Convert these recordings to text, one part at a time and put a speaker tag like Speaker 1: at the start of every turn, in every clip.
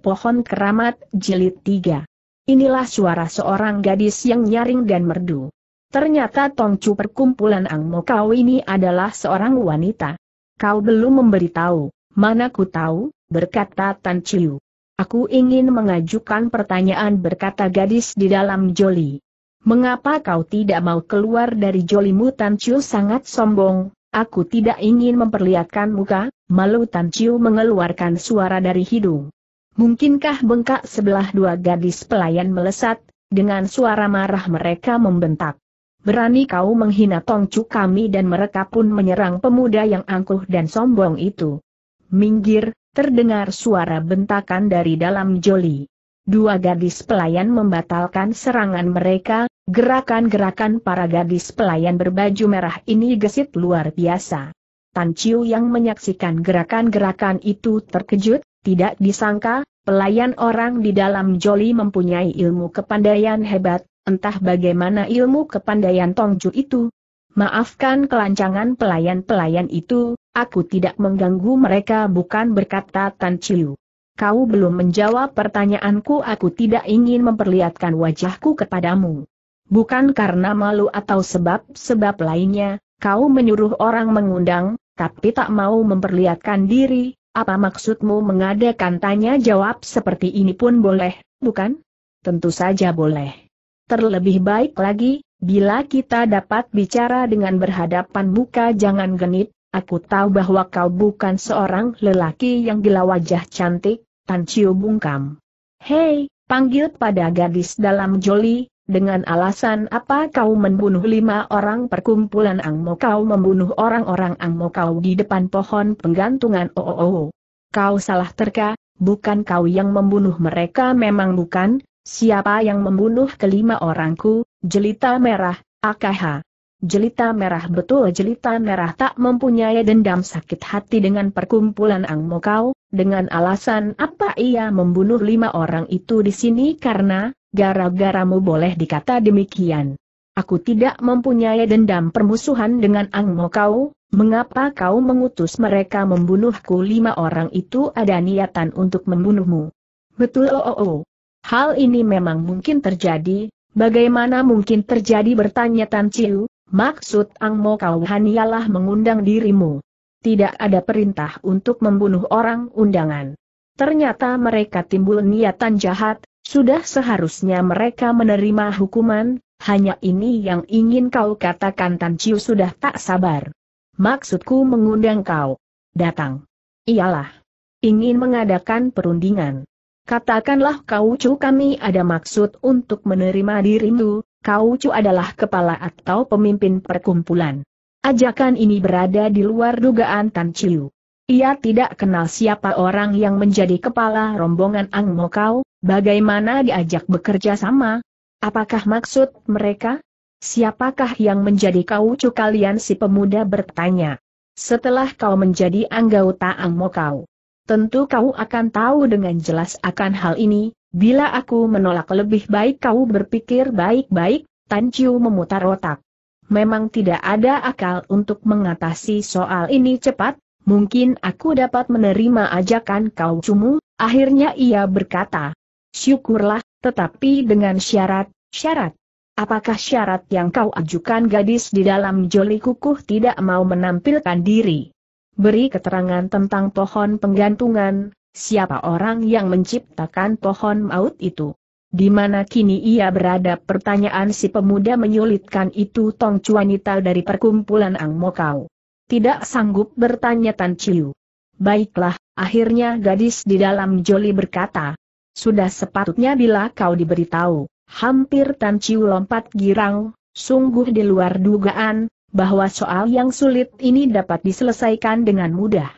Speaker 1: Pohon Keramat, Jilid 3. Inilah suara seorang gadis yang nyaring dan merdu. Ternyata Tongcu perkumpulan Ang Mokau ini adalah seorang wanita. Kau belum memberitahu, mana ku tahu, berkata Tan Chiu. Aku ingin mengajukan pertanyaan berkata gadis di dalam joli. Mengapa kau tidak mau keluar dari jolimu Tan Chiu sangat sombong, aku tidak ingin memperlihatkan muka, malu Tan Chiu mengeluarkan suara dari hidung. Mungkinkah bengkak sebelah dua gadis pelayan melesat, dengan suara marah mereka membentak. Berani kau menghina tongcu kami dan mereka pun menyerang pemuda yang angkuh dan sombong itu. Minggir, terdengar suara bentakan dari dalam joli. Dua gadis pelayan membatalkan serangan mereka, gerakan-gerakan para gadis pelayan berbaju merah ini gesit luar biasa. Tan Chiu yang menyaksikan gerakan-gerakan itu terkejut, tidak disangka, pelayan orang di dalam Joli mempunyai ilmu kepandaian hebat, entah bagaimana ilmu kepandaian Tongju itu. Maafkan kelancangan pelayan-pelayan itu, aku tidak mengganggu mereka bukan berkata Tan Chiu. Kau belum menjawab pertanyaanku aku tidak ingin memperlihatkan wajahku kepadamu. Bukan karena malu atau sebab-sebab lainnya, kau menyuruh orang mengundang, tapi tak mau memperlihatkan diri, apa maksudmu mengadakan tanya jawab seperti ini pun boleh, bukan? Tentu saja boleh. Terlebih baik lagi, bila kita dapat bicara dengan berhadapan muka jangan genit, aku tahu bahwa kau bukan seorang lelaki yang gila wajah cantik, Tan Chiu bungkam. Hei, panggil pada gadis dalam joli, dengan alasan apa kau membunuh lima orang perkumpulan Ang Mo kau membunuh orang-orang Ang Mo kau di depan pohon penggantungan. Oh, oh, oh. Kau salah terka, bukan kau yang membunuh mereka memang bukan, siapa yang membunuh kelima orangku, jelita merah, AKH. Jelita merah betul. Jelita merah tak mempunyai dendam sakit hati dengan perkumpulan Ang Mo kau, dengan alasan apa ia membunuh lima orang itu di sini karena, Gara-garamu boleh dikata demikian. Aku tidak mempunyai dendam permusuhan dengan Ang Mo kau, mengapa kau mengutus mereka membunuhku lima orang itu ada niatan untuk membunuhmu? Betul oh, oh, oh. Hal ini memang mungkin terjadi, bagaimana mungkin terjadi bertanya Tan Ciu, maksud Ang Mo kau hanyalah mengundang dirimu. Tidak ada perintah untuk membunuh orang undangan. Ternyata mereka timbul niatan jahat, sudah seharusnya mereka menerima hukuman, hanya ini yang ingin kau katakan Tan Chiu sudah tak sabar. Maksudku mengundang kau. Datang. Iyalah. Ingin mengadakan perundingan. Katakanlah kau cu kami ada maksud untuk menerima dirimu, kau cu adalah kepala atau pemimpin perkumpulan. Ajakan ini berada di luar dugaan Tan Chiu. Ia tidak kenal siapa orang yang menjadi kepala rombongan Ang Mokau, bagaimana diajak bekerja sama? Apakah maksud mereka? Siapakah yang menjadi kaucu kalian si pemuda bertanya? Setelah kau menjadi anggota Ang Mokau. Tentu kau akan tahu dengan jelas akan hal ini, bila aku menolak lebih baik kau berpikir baik-baik, Tan Chiu memutar otak. Memang tidak ada akal untuk mengatasi soal ini cepat, Mungkin aku dapat menerima ajakan kau cumu, akhirnya ia berkata. Syukurlah, tetapi dengan syarat, syarat. Apakah syarat yang kau ajukan gadis di dalam joli kukuh tidak mau menampilkan diri? Beri keterangan tentang pohon penggantungan, siapa orang yang menciptakan pohon maut itu? Di mana kini ia berada? Pertanyaan si pemuda menyulitkan itu Tong Cuanita dari perkumpulan Ang Mokau tidak sanggup bertanya Tan Chiu. Baiklah, akhirnya gadis di dalam joli berkata. Sudah sepatutnya bila kau diberitahu, hampir Tan Chiu lompat girang, sungguh di luar dugaan, bahwa soal yang sulit ini dapat diselesaikan dengan mudah.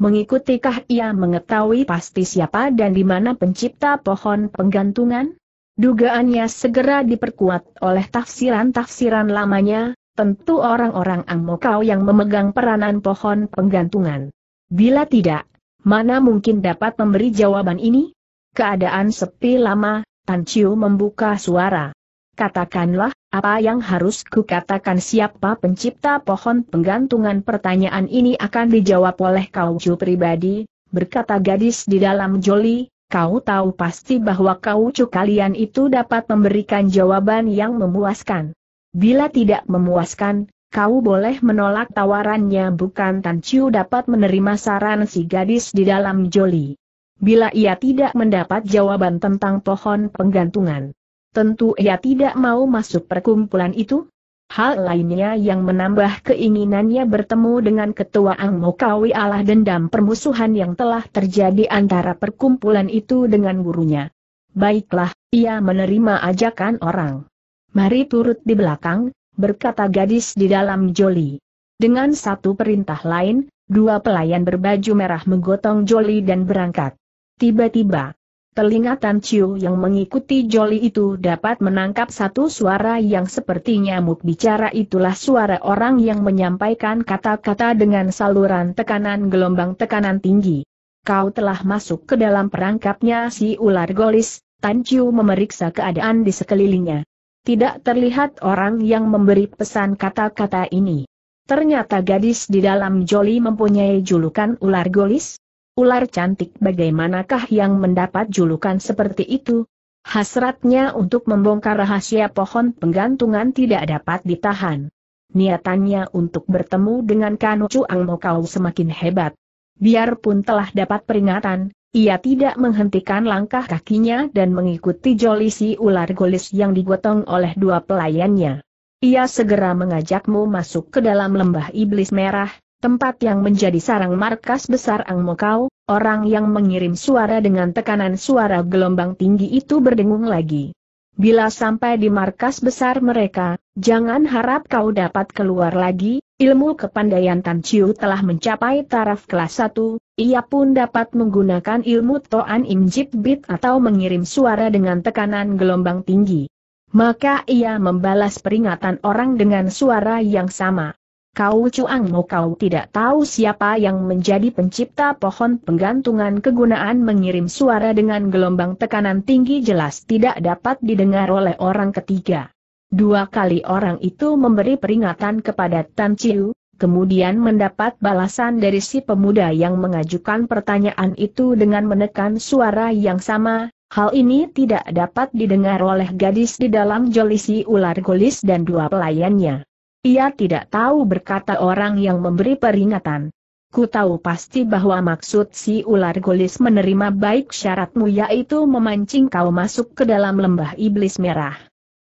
Speaker 1: Mengikutikah ia mengetahui pasti siapa dan di mana pencipta pohon penggantungan? Dugaannya segera diperkuat oleh tafsiran-tafsiran lamanya, tentu orang-orang Ang Mokau yang memegang peranan pohon penggantungan. Bila tidak, mana mungkin dapat memberi jawaban ini? Keadaan sepi lama, Tan Chiu membuka suara. Katakanlah, apa yang harus kukatakan siapa pencipta pohon penggantungan pertanyaan ini akan dijawab oleh kau Chu pribadi, berkata gadis di dalam joli, Kau tahu pasti bahwa kau cu kalian itu dapat memberikan jawaban yang memuaskan. Bila tidak memuaskan, kau boleh menolak tawarannya bukan Tan Chiu dapat menerima saran si gadis di dalam joli. Bila ia tidak mendapat jawaban tentang pohon penggantungan, tentu ia tidak mau masuk perkumpulan itu. Hal lainnya yang menambah keinginannya bertemu dengan ketua Ang Mokawi Allah dendam permusuhan yang telah terjadi antara perkumpulan itu dengan gurunya. Baiklah, ia menerima ajakan orang. Mari turut di belakang, berkata gadis di dalam joli. Dengan satu perintah lain, dua pelayan berbaju merah menggotong joli dan berangkat. Tiba-tiba, Telinga Tan Chiu yang mengikuti Joli itu dapat menangkap satu suara yang seperti nyamuk bicara itulah suara orang yang menyampaikan kata-kata dengan saluran tekanan gelombang tekanan tinggi. Kau telah masuk ke dalam perangkapnya si ular golis, Tan Chiu memeriksa keadaan di sekelilingnya. Tidak terlihat orang yang memberi pesan kata-kata ini. Ternyata gadis di dalam Joli mempunyai julukan ular golis, Ular cantik bagaimanakah yang mendapat julukan seperti itu? Hasratnya untuk membongkar rahasia pohon penggantungan tidak dapat ditahan. Niatannya untuk bertemu dengan Kanu Chuang Mokau semakin hebat. Biarpun telah dapat peringatan, ia tidak menghentikan langkah kakinya dan mengikuti jolisi ular golis yang digotong oleh dua pelayannya. Ia segera mengajakmu masuk ke dalam lembah iblis merah, tempat yang menjadi sarang markas besar Ang Mokau, orang yang mengirim suara dengan tekanan suara gelombang tinggi itu berdengung lagi. Bila sampai di markas besar mereka, jangan harap kau dapat keluar lagi, ilmu kepandaian Tan Chiu telah mencapai taraf kelas 1, ia pun dapat menggunakan ilmu Toan Im Jip Bit atau mengirim suara dengan tekanan gelombang tinggi. Maka ia membalas peringatan orang dengan suara yang sama. Kau Cuang Mo kau tidak tahu siapa yang menjadi pencipta pohon penggantungan kegunaan mengirim suara dengan gelombang tekanan tinggi jelas tidak dapat didengar oleh orang ketiga. Dua kali orang itu memberi peringatan kepada Tan Chiu, kemudian mendapat balasan dari si pemuda yang mengajukan pertanyaan itu dengan menekan suara yang sama, hal ini tidak dapat didengar oleh gadis di dalam jolisi ular golis dan dua pelayannya. Ia tidak tahu berkata orang yang memberi peringatan. Ku tahu pasti bahwa maksud si ular golis menerima baik syaratmu yaitu memancing kau masuk ke dalam lembah iblis merah.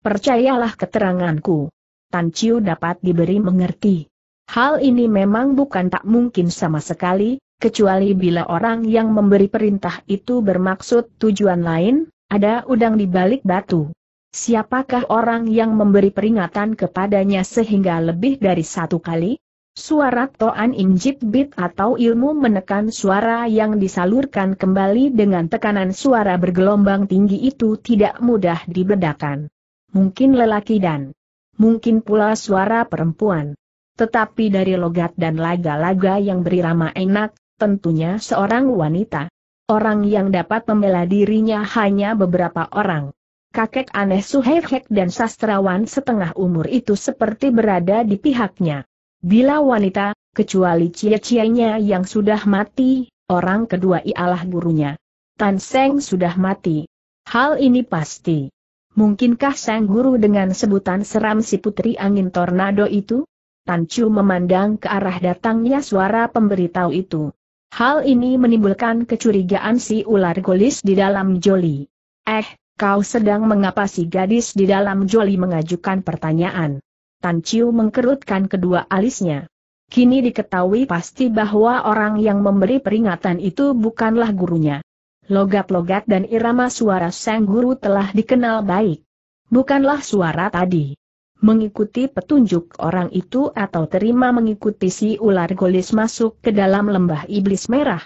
Speaker 1: Percayalah keteranganku. Tan Chiu dapat diberi mengerti. Hal ini memang bukan tak mungkin sama sekali, kecuali bila orang yang memberi perintah itu bermaksud tujuan lain, ada udang di balik batu. Siapakah orang yang memberi peringatan kepadanya sehingga lebih dari satu kali? Suara Toan Injit Bit atau ilmu menekan suara yang disalurkan kembali dengan tekanan suara bergelombang tinggi itu tidak mudah dibedakan. Mungkin lelaki dan mungkin pula suara perempuan. Tetapi dari logat dan laga-laga yang berirama enak, tentunya seorang wanita. Orang yang dapat membela dirinya hanya beberapa orang kakek aneh Suhek dan sastrawan setengah umur itu seperti berada di pihaknya. Bila wanita, kecuali cia-cianya yang sudah mati, orang kedua ialah gurunya. Tan Seng sudah mati. Hal ini pasti. Mungkinkah sang guru dengan sebutan seram si putri angin tornado itu? Tan Chu memandang ke arah datangnya suara pemberitahu itu. Hal ini menimbulkan kecurigaan si ular golis di dalam joli. Eh, Kau sedang mengapa si gadis di dalam Joli mengajukan pertanyaan? Tan Chiu mengkerutkan kedua alisnya. Kini diketahui pasti bahwa orang yang memberi peringatan itu bukanlah gurunya. Logat-logat dan irama suara sang guru telah dikenal baik. Bukanlah suara tadi. Mengikuti petunjuk orang itu atau terima mengikuti si ular golis masuk ke dalam lembah iblis merah.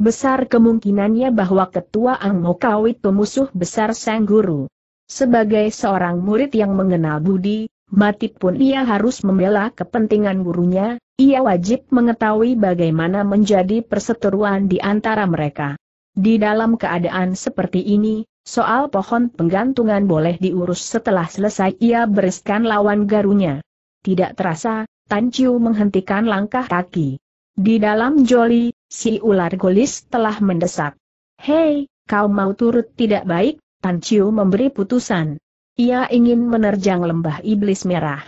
Speaker 1: Besar kemungkinannya bahwa ketua Ang Mokau itu musuh besar sang guru. Sebagai seorang murid yang mengenal budi, mati pun ia harus membela kepentingan gurunya, ia wajib mengetahui bagaimana menjadi perseteruan di antara mereka. Di dalam keadaan seperti ini, soal pohon penggantungan boleh diurus setelah selesai ia bereskan lawan garunya. Tidak terasa, Tan Chiu menghentikan langkah kaki. Di dalam joli, si ular golis telah mendesak. Hei, kau mau turut tidak baik, Tan Chiu memberi putusan. Ia ingin menerjang lembah iblis merah.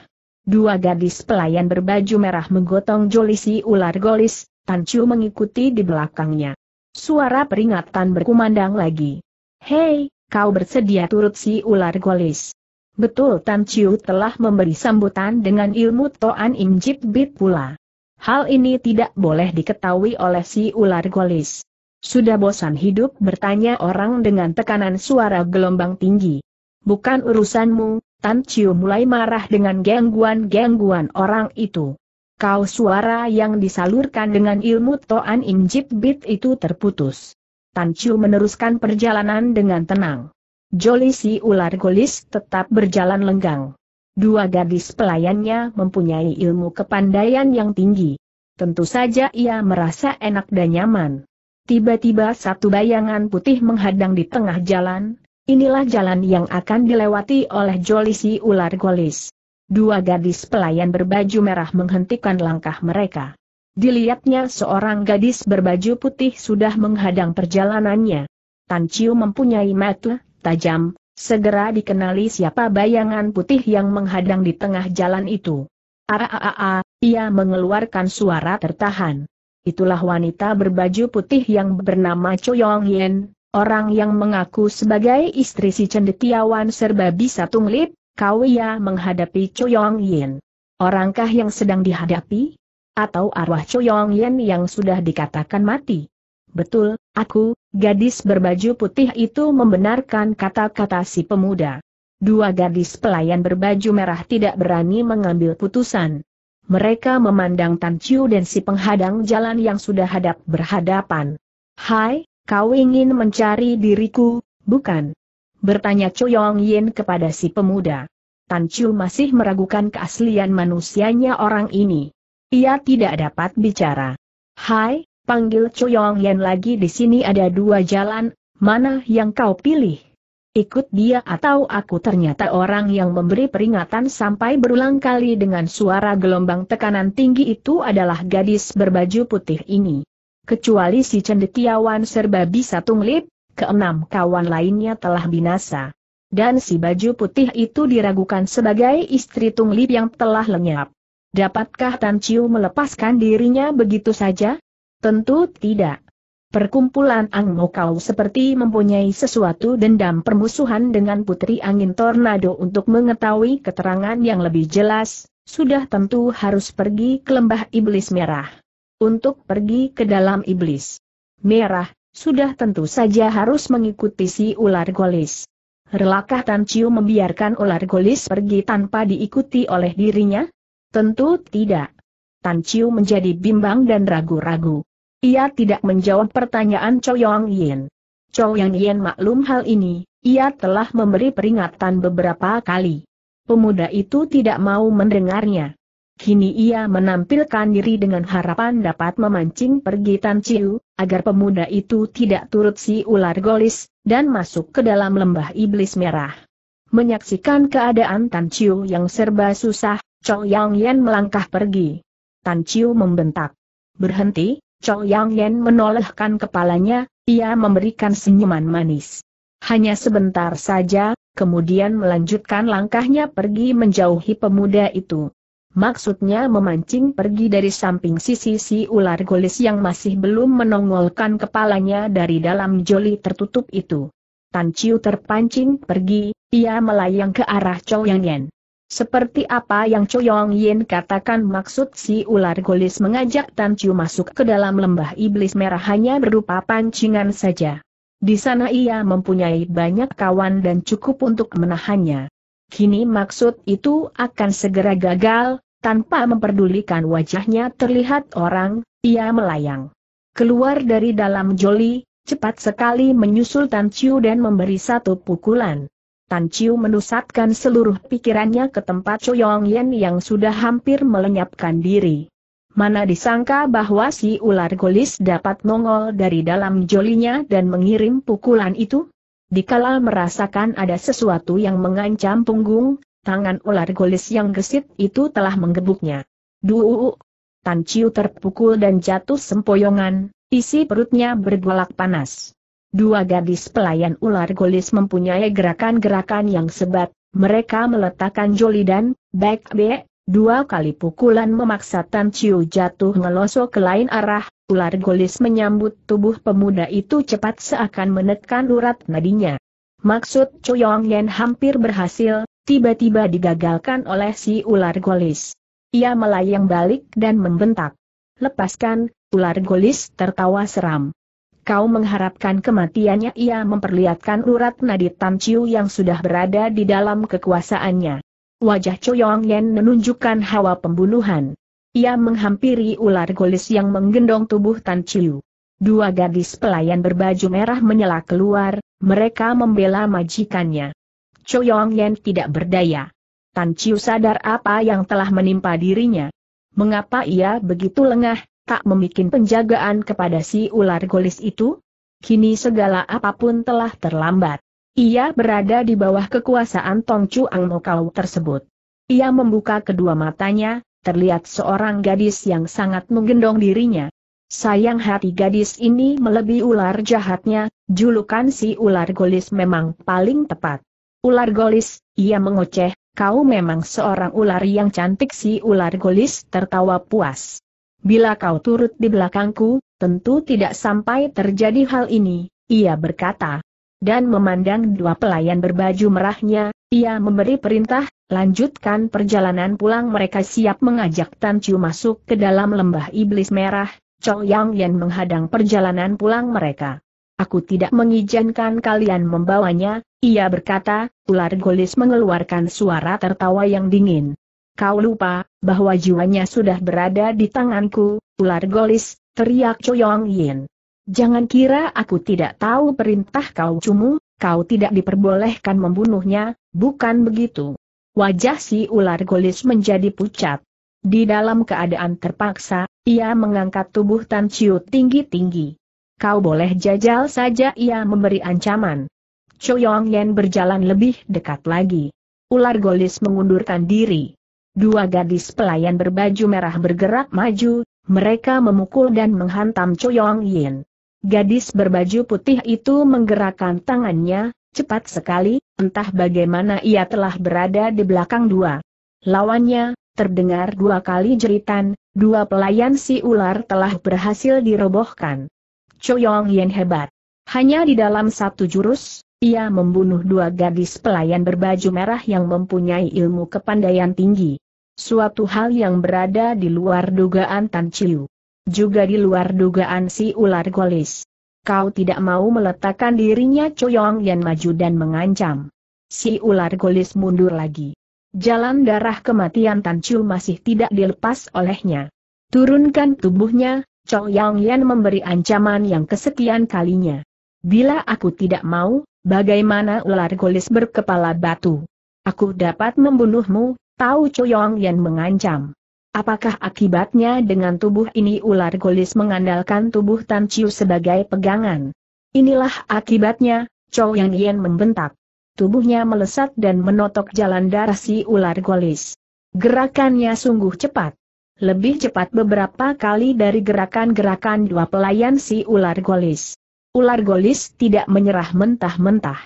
Speaker 1: Dua gadis pelayan berbaju merah menggotong jolisi ular golis, Tan Chiu mengikuti di belakangnya. Suara peringatan berkumandang lagi. Hei, kau bersedia turut si ular golis. Betul Tan Chiu telah memberi sambutan dengan ilmu Toan Injit Bit pula. Hal ini tidak boleh diketahui oleh si ular golis. Sudah bosan hidup bertanya orang dengan tekanan suara gelombang tinggi. Bukan urusanmu, Tan Chiu mulai marah dengan gangguan-gangguan orang itu. Kau suara yang disalurkan dengan ilmu Toan Injit Bit itu terputus. Tan Chiu meneruskan perjalanan dengan tenang. Joli si ular golis tetap berjalan lenggang. Dua gadis pelayannya mempunyai ilmu kepandaian yang tinggi. Tentu saja ia merasa enak dan nyaman. Tiba-tiba satu bayangan putih menghadang di tengah jalan, inilah jalan yang akan dilewati oleh Jolisi ular golis. Dua gadis pelayan berbaju merah menghentikan langkah mereka. Dilihatnya seorang gadis berbaju putih sudah menghadang perjalanannya. Tan Chiu mempunyai mata tajam, Segera dikenali siapa bayangan putih yang menghadang di tengah jalan itu. Aa, ia mengeluarkan suara tertahan. Itulah wanita berbaju putih yang bernama Choyong Yen, orang yang mengaku sebagai istri si cendekiawan serba bisa tunglip, kau ia menghadapi Choyong Yen. Orangkah yang sedang dihadapi? Atau arwah Choyong Yen yang sudah dikatakan mati? Betul, aku, gadis berbaju putih itu membenarkan kata-kata si pemuda. Dua gadis pelayan berbaju merah tidak berani mengambil putusan. Mereka memandang Tan Chiu dan si penghadang jalan yang sudah hadap berhadapan. Hai, kau ingin mencari diriku, bukan? Bertanya Choyong Yin kepada si pemuda. Tan Chiu masih meragukan keaslian manusianya orang ini. Ia tidak dapat bicara. Hai, Panggil Choyong Yen lagi di sini ada dua jalan, mana yang kau pilih? Ikut dia atau aku ternyata orang yang memberi peringatan sampai berulang kali dengan suara gelombang tekanan tinggi itu adalah gadis berbaju putih ini. Kecuali si cendekiawan serba bisa tunglip, keenam kawan lainnya telah binasa. Dan si baju putih itu diragukan sebagai istri tunglip yang telah lenyap. Dapatkah Tan Chiu melepaskan dirinya begitu saja? Tentu tidak. Perkumpulan Ang Mokau seperti mempunyai sesuatu dendam permusuhan dengan Putri Angin Tornado untuk mengetahui keterangan yang lebih jelas, sudah tentu harus pergi ke lembah iblis merah. Untuk pergi ke dalam iblis merah, sudah tentu saja harus mengikuti si ular golis. Relakah Tan Chiu membiarkan ular golis pergi tanpa diikuti oleh dirinya? Tentu tidak. Tan Chiu menjadi bimbang dan ragu-ragu. Ia tidak menjawab pertanyaan Chow Yong Yin. Chow Yang Yin maklum hal ini, ia telah memberi peringatan beberapa kali. Pemuda itu tidak mau mendengarnya. Kini ia menampilkan diri dengan harapan dapat memancing pergi Tan Chiu, agar pemuda itu tidak turut si ular golis, dan masuk ke dalam lembah iblis merah. Menyaksikan keadaan Tan Chiu yang serba susah, Chow Yang Yen melangkah pergi. Tan Chiu membentak. Berhenti, Chong Yang Yen menolehkan kepalanya, ia memberikan senyuman manis. Hanya sebentar saja, kemudian melanjutkan langkahnya pergi menjauhi pemuda itu. Maksudnya memancing pergi dari samping sisi si ular golis yang masih belum menongolkan kepalanya dari dalam joli tertutup itu. Tan Chiu terpancing pergi, ia melayang ke arah Chow Yang Yen. Seperti apa yang Choyong Yin katakan maksud si ular golis mengajak Tan Chiu masuk ke dalam lembah iblis merah hanya berupa pancingan saja. Di sana ia mempunyai banyak kawan dan cukup untuk menahannya. Kini maksud itu akan segera gagal, tanpa memperdulikan wajahnya terlihat orang, ia melayang. Keluar dari dalam joli, cepat sekali menyusul Tan Chiu dan memberi satu pukulan. Tan Chiu menusatkan seluruh pikirannya ke tempat Choyong Yen yang sudah hampir melenyapkan diri. Mana disangka bahwa si ular golis dapat nongol dari dalam jolinya dan mengirim pukulan itu? Dikala merasakan ada sesuatu yang mengancam punggung, tangan ular golis yang gesit itu telah menggebuknya. Duu! Tan Chiu terpukul dan jatuh sempoyongan, isi perutnya bergolak panas. Dua gadis pelayan ular golis mempunyai gerakan-gerakan yang sebat, mereka meletakkan joli dan, back back, dua kali pukulan memaksa Tan Chiu jatuh ngelosok ke lain arah, ular golis menyambut tubuh pemuda itu cepat seakan menekan urat nadinya. Maksud Choyong Yen hampir berhasil, tiba-tiba digagalkan oleh si ular golis. Ia melayang balik dan membentak. Lepaskan, ular golis tertawa seram. Kau mengharapkan kematiannya ia memperlihatkan urat nadi Tan Chiu yang sudah berada di dalam kekuasaannya. Wajah Choyong Yen menunjukkan hawa pembunuhan. Ia menghampiri ular golis yang menggendong tubuh Tan Chiu. Dua gadis pelayan berbaju merah menyela keluar, mereka membela majikannya. Choyong Yen tidak berdaya. Tan Chiu sadar apa yang telah menimpa dirinya. Mengapa ia begitu lengah, tak membuat penjagaan kepada si ular golis itu? Kini segala apa pun telah terlambat. Ia berada di bawah kekuasaan Tong Chu Ang Mokau tersebut. Ia membuka kedua matanya, terlihat seorang gadis yang sangat menggendong dirinya. Sayang hati gadis ini melebihi ular jahatnya, julukan si ular golis memang paling tepat. Ular golis, ia mengoceh, kau memang seorang ular yang cantik si ular golis tertawa puas. Bila kau turut di belakangku, tentu tidak sampai terjadi hal ini, ia berkata dan memandang dua pelayan berbaju merahnya, ia memberi perintah, lanjutkan perjalanan pulang mereka siap mengajak Tan Chu masuk ke dalam lembah iblis merah, Chong Yang Yen menghadang perjalanan pulang mereka. Aku tidak mengizinkan kalian membawanya, ia berkata, ular golis mengeluarkan suara tertawa yang dingin. Kau lupa, bahwa jiwanya sudah berada di tanganku, ular golis, teriak Choyong Yen. Jangan kira aku tidak tahu perintah kau cumu, kau tidak diperbolehkan membunuhnya, bukan begitu. Wajah si ular golis menjadi pucat. Di dalam keadaan terpaksa, ia mengangkat tubuh Tan Chiu tinggi-tinggi. Kau boleh jajal saja ia memberi ancaman. Choyong Yen berjalan lebih dekat lagi. Ular golis mengundurkan diri. Dua gadis pelayan berbaju merah bergerak maju, mereka memukul dan menghantam Choyong Yen. Gadis berbaju putih itu menggerakkan tangannya, cepat sekali, entah bagaimana ia telah berada di belakang dua. Lawannya, terdengar dua kali jeritan, dua pelayan si ular telah berhasil dirobohkan. Choyong Yen hebat. Hanya di dalam satu jurus, ia membunuh dua gadis pelayan berbaju merah yang mempunyai ilmu kepandaian tinggi. Suatu hal yang berada di luar dugaan Tan Chiu. Juga di luar dugaan si ular golis. Kau tidak mau meletakkan dirinya Coyong yang maju dan mengancam. Si ular golis mundur lagi. Jalan darah kematian Tan Chu masih tidak dilepas olehnya. Turunkan tubuhnya, Chow Yang Yan memberi ancaman yang kesekian kalinya. Bila aku tidak mau, bagaimana ular golis berkepala batu? Aku dapat membunuhmu, tahu Chow Yang Yan mengancam. Apakah akibatnya dengan tubuh ini ular golis mengandalkan tubuh Tan Chiu sebagai pegangan? Inilah akibatnya, Chow Yang Yen membentak. Tubuhnya melesat dan menotok jalan darah si ular golis. Gerakannya sungguh cepat. Lebih cepat beberapa kali dari gerakan-gerakan dua pelayan si ular golis. Ular golis tidak menyerah mentah-mentah.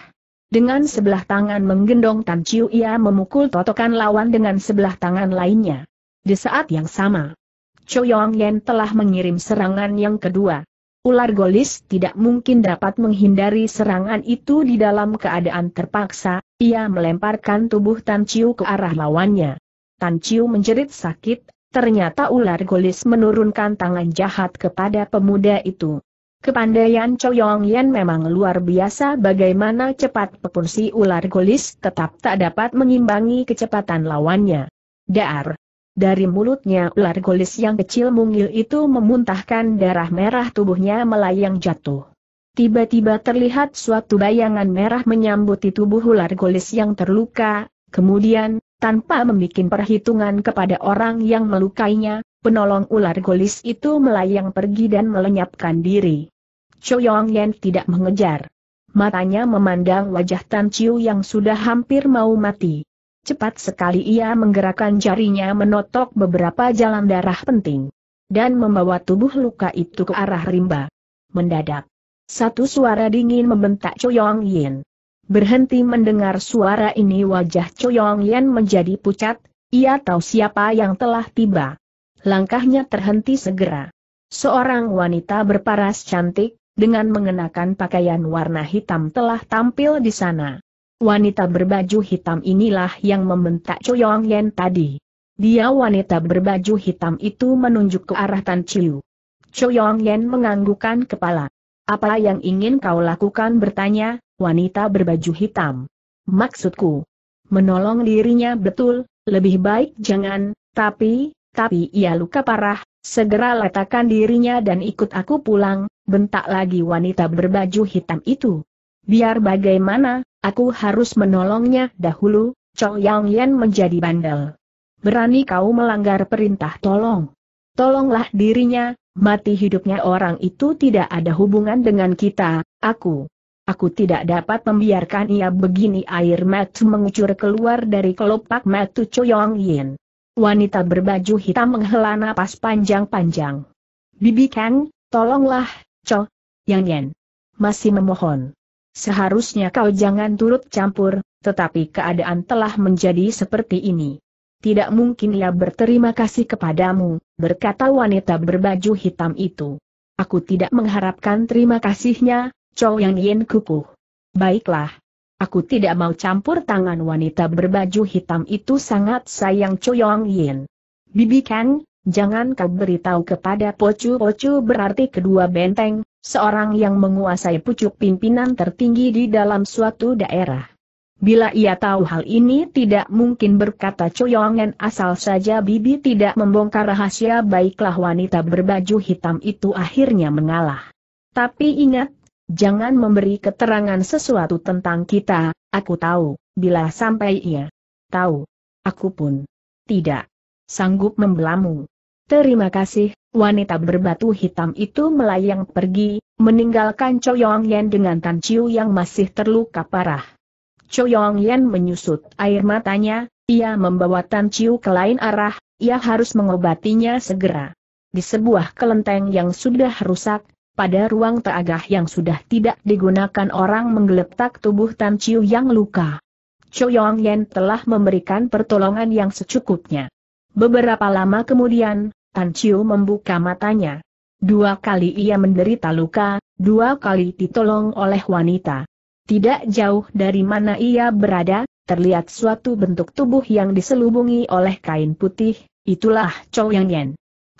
Speaker 1: Dengan sebelah tangan menggendong Tan Chiu ia memukul totokan lawan dengan sebelah tangan lainnya. Di saat yang sama, Choyong Yen telah mengirim serangan yang kedua. Ular golis tidak mungkin dapat menghindari serangan itu di dalam keadaan terpaksa, ia melemparkan tubuh Tan Chiu ke arah lawannya. Tan Chiu menjerit sakit, ternyata ular golis menurunkan tangan jahat kepada pemuda itu. Kepandaian Choyong Yen memang luar biasa bagaimana cepat pepun si ular golis tetap tak dapat mengimbangi kecepatan lawannya. Dar. Dari mulutnya ular golis yang kecil mungil itu memuntahkan darah merah tubuhnya melayang jatuh. Tiba-tiba terlihat suatu bayangan merah menyambuti tubuh ular golis yang terluka, kemudian, tanpa membuat perhitungan kepada orang yang melukainya, penolong ular golis itu melayang pergi dan melenyapkan diri. Choyong Yen tidak mengejar. Matanya memandang wajah Tan Chiu yang sudah hampir mau mati. Cepat sekali ia menggerakkan jarinya menotok beberapa jalan darah penting. Dan membawa tubuh luka itu ke arah rimba. Mendadak. Satu suara dingin membentak Choyong Yin. Berhenti mendengar suara ini wajah Choyong Yin menjadi pucat, ia tahu siapa yang telah tiba. Langkahnya terhenti segera. Seorang wanita berparas cantik, dengan mengenakan pakaian warna hitam telah tampil di sana. Wanita berbaju hitam inilah yang membentak Choyong Yen tadi. Dia wanita berbaju hitam itu menunjuk ke arah Tan Chiu. Choyong Yen menganggukkan kepala. Apa yang ingin kau lakukan bertanya, wanita berbaju hitam. Maksudku, menolong dirinya betul, lebih baik jangan, tapi, tapi ia luka parah, segera letakkan dirinya dan ikut aku pulang, bentak lagi wanita berbaju hitam itu. Biar bagaimana, aku harus menolongnya dahulu, Chow Yang Yen menjadi bandel. Berani kau melanggar perintah tolong. Tolonglah dirinya, mati hidupnya orang itu tidak ada hubungan dengan kita, aku. Aku tidak dapat membiarkan ia begini air mata mengucur keluar dari kelopak mata Choyong Yin. Wanita berbaju hitam menghela napas panjang-panjang. Bibi Kang, tolonglah, Cho. Yang Yen. Masih memohon. Seharusnya kau jangan turut campur, tetapi keadaan telah menjadi seperti ini. Tidak mungkin ia berterima kasih kepadamu, berkata wanita berbaju hitam itu. Aku tidak mengharapkan terima kasihnya, Chow Yang Yen kukuh. Baiklah, Aku tidak mau campur tangan wanita berbaju hitam itu sangat sayang Choyong Yin. Bibi Kang, jangan kau beritahu kepada Pocu-Pocu berarti kedua benteng, seorang yang menguasai pucuk pimpinan tertinggi di dalam suatu daerah. Bila ia tahu hal ini tidak mungkin berkata Choyongen asal saja Bibi tidak membongkar rahasia baiklah wanita berbaju hitam itu akhirnya mengalah. Tapi ingat, Jangan memberi keterangan sesuatu tentang kita, aku tahu, bila sampai ia tahu. Aku pun tidak sanggup membelamu. Terima kasih, wanita berbatu hitam itu melayang pergi, meninggalkan Choyong Yen dengan Tan Chiu yang masih terluka parah. Choyong Yen menyusut air matanya, ia membawa Tan Chiu ke lain arah, ia harus mengobatinya segera. Di sebuah kelenteng yang sudah rusak, pada ruang teagah yang sudah tidak digunakan orang menggeletak tubuh Tan Chiu yang luka. Choyong Yen telah memberikan pertolongan yang secukupnya. Beberapa lama kemudian, Tan Chiu membuka matanya. Dua kali ia menderita luka, dua kali ditolong oleh wanita. Tidak jauh dari mana ia berada, terlihat suatu bentuk tubuh yang diselubungi oleh kain putih, itulah Choyong Yen.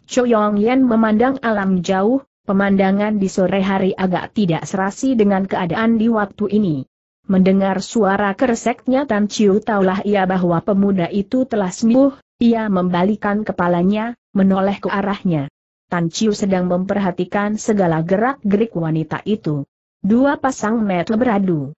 Speaker 1: Choyong Yen memandang alam jauh, Pemandangan di sore hari agak tidak serasi dengan keadaan di waktu ini. Mendengar suara kerseknya Tan Chiu taulah ia bahwa pemuda itu telah sembuh, ia membalikan kepalanya, menoleh ke arahnya. Tan Chiu sedang memperhatikan segala gerak-gerik wanita itu. Dua pasang mata beradu.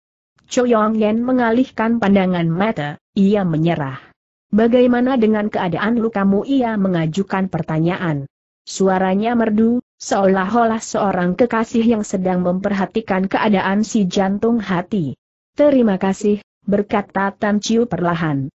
Speaker 1: Choyong Yen mengalihkan pandangan mata, ia menyerah. Bagaimana dengan keadaan lukamu ia mengajukan pertanyaan. Suaranya merdu, seolah-olah seorang kekasih yang sedang memperhatikan keadaan si jantung hati. Terima kasih, berkata Tan Chiu perlahan.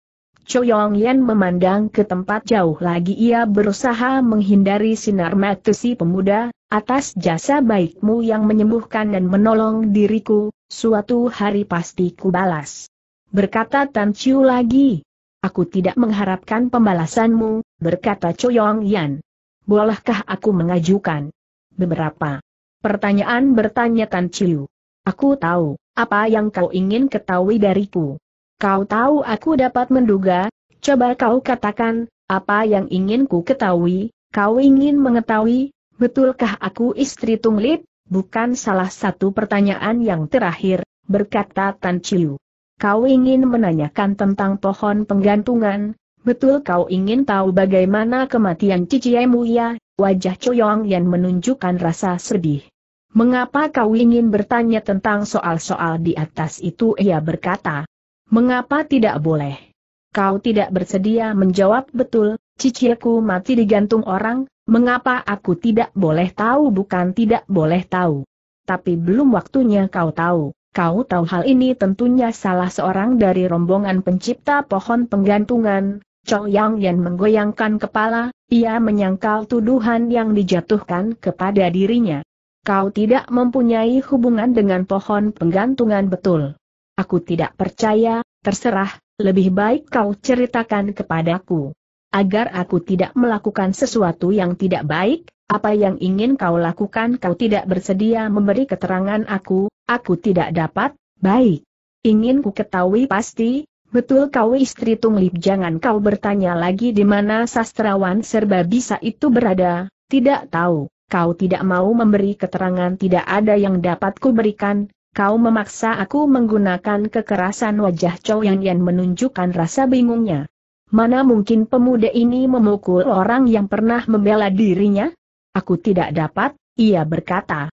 Speaker 1: Choyong Yen memandang ke tempat jauh lagi ia berusaha menghindari sinar mata si pemuda, atas jasa baikmu yang menyembuhkan dan menolong diriku, suatu hari pasti ku balas. Berkata Tan Chiu lagi. Aku tidak mengharapkan pembalasanmu, berkata Choyong Yan bolehkah aku mengajukan beberapa pertanyaan bertanya Tan Chiu. Aku tahu, apa yang kau ingin ketahui dariku. Kau tahu aku dapat menduga, coba kau katakan, apa yang ingin ku ketahui, kau ingin mengetahui, betulkah aku istri Tunglit, bukan salah satu pertanyaan yang terakhir, berkata Tan Chiu. Kau ingin menanyakan tentang pohon penggantungan, Betul kau ingin tahu bagaimana kematian Ciciemu ya? Wajah Choyong yang menunjukkan rasa sedih. Mengapa kau ingin bertanya tentang soal-soal di atas itu? Ia berkata. Mengapa tidak boleh? Kau tidak bersedia menjawab betul, cicilku mati digantung orang, mengapa aku tidak boleh tahu bukan tidak boleh tahu. Tapi belum waktunya kau tahu, kau tahu hal ini tentunya salah seorang dari rombongan pencipta pohon penggantungan, Chow Yang Yan menggoyangkan kepala, ia menyangkal tuduhan yang dijatuhkan kepada dirinya. kau tidak mempunyai hubungan dengan pohon penggantungan betul. Aku tidak percaya, terserah, lebih baik kau ceritakan kepadaku. Agar aku tidak melakukan sesuatu yang tidak baik, apa yang ingin kau lakukan kau tidak bersedia memberi keterangan aku, aku tidak dapat, baik. Ingin ku ketahui pasti, Betul kau istri Tunglip jangan kau bertanya lagi di mana sastrawan serba bisa itu berada, tidak tahu, kau tidak mau memberi keterangan tidak ada yang dapat ku berikan, kau memaksa aku menggunakan kekerasan wajah Chow Yan Yan menunjukkan rasa bingungnya. Mana mungkin pemuda ini memukul orang yang pernah membela dirinya? Aku tidak dapat, ia berkata.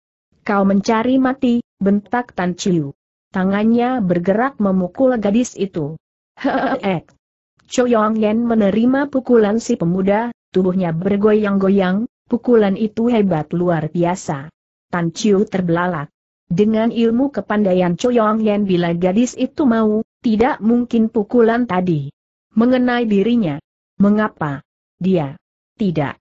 Speaker 1: Kau mencari mati, bentak Tan Chiu. Tangannya bergerak memukul gadis itu. Heek. Cho Yong Yen menerima pukulan si pemuda, tubuhnya bergoyang-goyang, pukulan itu hebat luar biasa. Tan Chiu terbelalak. Dengan ilmu kepandaian Cho Yong Yen bila gadis itu mau, tidak mungkin pukulan tadi. Mengenai dirinya. Mengapa? Dia. Tidak.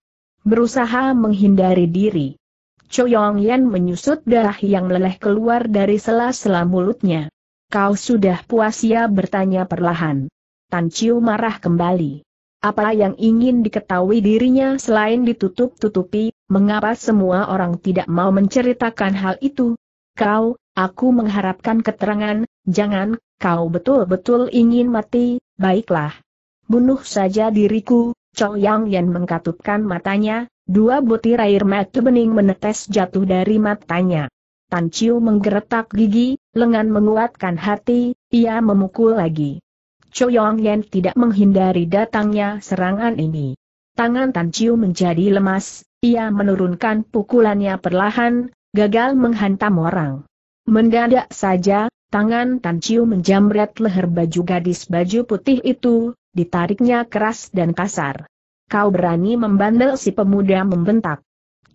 Speaker 1: Berusaha menghindari diri. Cho Yong Yen menyusut darah yang meleleh keluar dari sela-sela mulutnya. Kau sudah puas ya bertanya perlahan. Tan Chiu marah kembali. Apa yang ingin diketahui dirinya selain ditutup-tutupi, mengapa semua orang tidak mau menceritakan hal itu? Kau, aku mengharapkan keterangan, jangan, kau betul-betul ingin mati, baiklah. Bunuh saja diriku, Chow Yang Yan mengkatupkan matanya, dua butir air mata bening menetes jatuh dari matanya. Tan Chiu menggeretak gigi, lengan menguatkan hati, ia memukul lagi. Cho Yong Yen tidak menghindari datangnya serangan ini. Tangan Tan Chiu menjadi lemas, ia menurunkan pukulannya perlahan, gagal menghantam orang. Mendadak saja, tangan Tan Chiu menjamret leher baju gadis baju putih itu, ditariknya keras dan kasar. Kau berani membandel si pemuda membentak.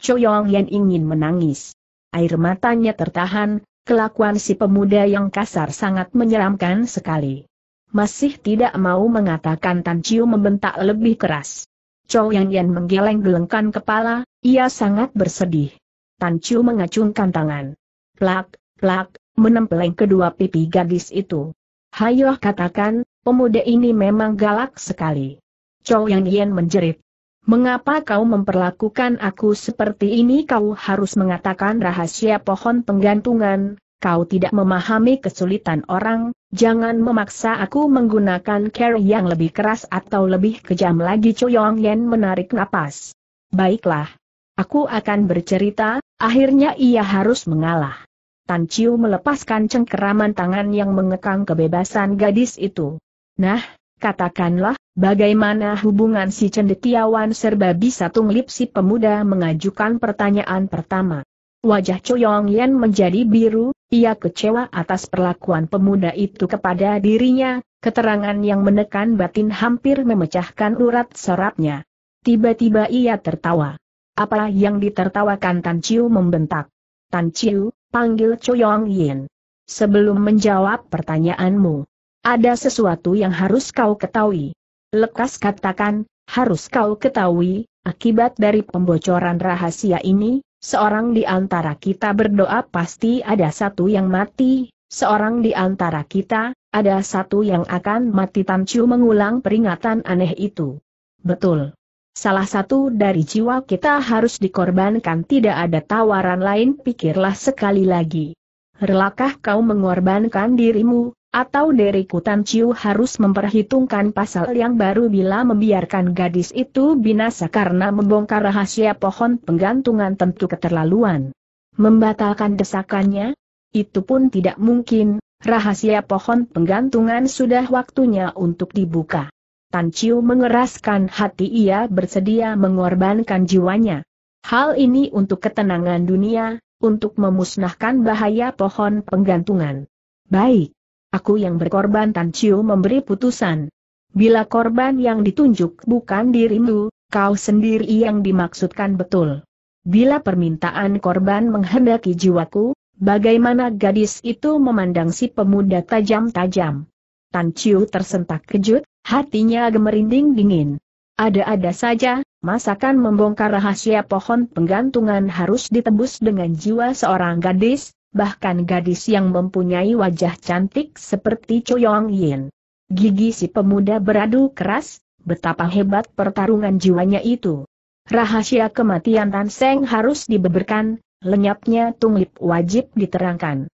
Speaker 1: Cho Yong Yen ingin menangis air matanya tertahan, kelakuan si pemuda yang kasar sangat menyeramkan sekali. Masih tidak mau mengatakan Tan Chiu membentak lebih keras. Chow Yang Yan menggeleng-gelengkan kepala, ia sangat bersedih. Tan Chiu mengacungkan tangan. Plak, plak, menempeleng kedua pipi gadis itu. Hayo katakan, pemuda ini memang galak sekali. Chow Yang Yan menjerit. Mengapa kau memperlakukan aku seperti ini kau harus mengatakan rahasia pohon penggantungan, kau tidak memahami kesulitan orang, jangan memaksa aku menggunakan cara yang lebih keras atau lebih kejam lagi Choyong Yen menarik napas. Baiklah. Aku akan bercerita, akhirnya ia harus mengalah. Tan Chiu melepaskan cengkeraman tangan yang mengekang kebebasan gadis itu. Nah, katakanlah, Bagaimana hubungan si cendekiawan serba bisa tunglip si pemuda mengajukan pertanyaan pertama. Wajah Choyong Yen menjadi biru, ia kecewa atas perlakuan pemuda itu kepada dirinya, keterangan yang menekan batin hampir memecahkan urat serapnya. Tiba-tiba ia tertawa. Apa yang ditertawakan Tan Chiu membentak. Tan Chiu, panggil Choyong Yen. Sebelum menjawab pertanyaanmu, ada sesuatu yang harus kau ketahui. Lekas katakan, harus kau ketahui, akibat dari pembocoran rahasia ini, seorang di antara kita berdoa pasti ada satu yang mati, seorang di antara kita, ada satu yang akan mati Tancu mengulang peringatan aneh itu. Betul. Salah satu dari jiwa kita harus dikorbankan tidak ada tawaran lain pikirlah sekali lagi. Relakah kau mengorbankan dirimu, atau dari Kutan Ciu harus memperhitungkan pasal yang baru bila membiarkan gadis itu binasa karena membongkar rahasia pohon penggantungan tentu keterlaluan. Membatalkan desakannya? Itu pun tidak mungkin, rahasia pohon penggantungan sudah waktunya untuk dibuka. Tan Ciu mengeraskan hati ia bersedia mengorbankan jiwanya. Hal ini untuk ketenangan dunia, untuk memusnahkan bahaya pohon penggantungan. Baik. Aku yang berkorban Tan Chiu memberi putusan. Bila korban yang ditunjuk bukan dirimu, kau sendiri yang dimaksudkan betul. Bila permintaan korban menghendaki jiwaku, bagaimana gadis itu memandang si pemuda tajam-tajam? Tan Chiu tersentak kejut, hatinya gemerinding dingin. Ada-ada saja, Masakan membongkar rahasia pohon penggantungan harus ditebus dengan jiwa seorang gadis, bahkan gadis yang mempunyai wajah cantik seperti Choyong Yin. Gigi si pemuda beradu keras, betapa hebat pertarungan jiwanya itu. Rahasia kematian Tan Seng harus dibeberkan, lenyapnya Tunglip wajib diterangkan.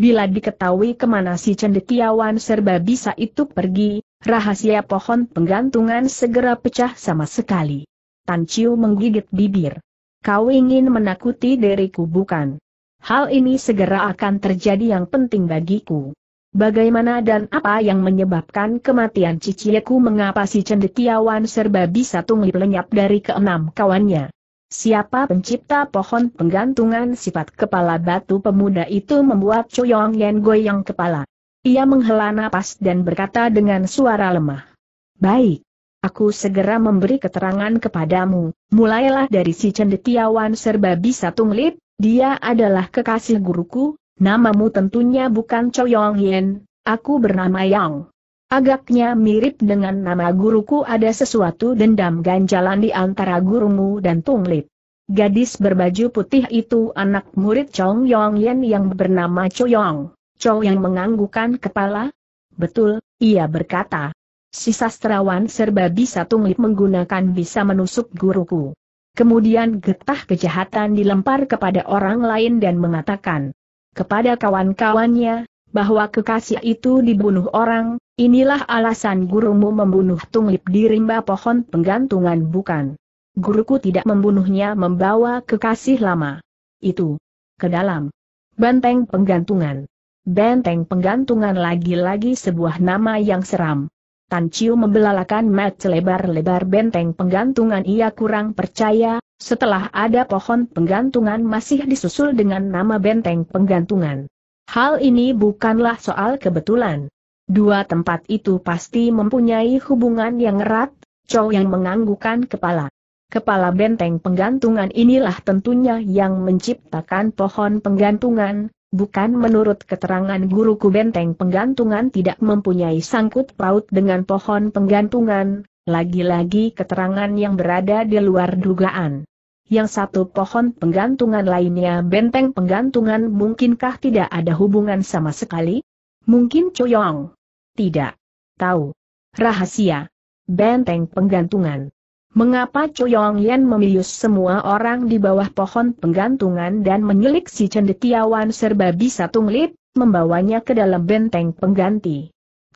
Speaker 1: Bila diketahui ke mana si cendekiawan serba bisa itu pergi, rahasia pohon penggantungan segera pecah sama sekali. Tan Chiu menggigit bibir. Kau ingin menakuti diriku bukan? Hal ini segera akan terjadi yang penting bagiku. Bagaimana dan apa yang menyebabkan kematian cicieku mengapa si cendekiawan serba bisa tunglip lenyap dari keenam kawannya? Siapa pencipta pohon penggantungan sifat kepala batu pemuda itu membuat Choyong Yen goyang kepala. Ia menghela napas dan berkata dengan suara lemah. Baik. Aku segera memberi keterangan kepadamu, mulailah dari si cendekiawan serba bisa tunglip, dia adalah kekasih guruku, namamu tentunya bukan Choyong Yen, aku bernama Yang. Agaknya mirip dengan nama guruku ada sesuatu dendam ganjalan di antara gurumu dan Tunglip. Gadis berbaju putih itu anak murid Chong Yong Yen yang bernama Choyong. Chow yang menganggukkan kepala? Betul, ia berkata. Si sastrawan serba bisa tunglip menggunakan bisa menusuk guruku. Kemudian getah kejahatan dilempar kepada orang lain dan mengatakan kepada kawan-kawannya, bahwa kekasih itu dibunuh orang, inilah alasan gurumu membunuh tunglip di rimba pohon penggantungan bukan. Guruku tidak membunuhnya membawa kekasih lama. Itu. Ke dalam. Benteng penggantungan. Benteng penggantungan lagi-lagi sebuah nama yang seram. Tan Chiu membelalakan mata lebar-lebar benteng penggantungan ia kurang percaya, setelah ada pohon penggantungan masih disusul dengan nama benteng penggantungan. Hal ini bukanlah soal kebetulan. Dua tempat itu pasti mempunyai hubungan yang erat, Chow yang menganggukkan kepala. Kepala benteng penggantungan inilah tentunya yang menciptakan pohon penggantungan, Bukan menurut keterangan guruku benteng penggantungan tidak mempunyai sangkut paut dengan pohon penggantungan, lagi-lagi keterangan yang berada di luar dugaan. Yang satu pohon penggantungan lainnya benteng penggantungan mungkinkah tidak ada hubungan sama sekali? Mungkin Coyong. Tidak. Tahu. Rahasia. Benteng penggantungan. Mengapa Choyong Yen memilius semua orang di bawah pohon penggantungan dan menyelik si cendekiawan serba bisa tunglip, membawanya ke dalam benteng pengganti.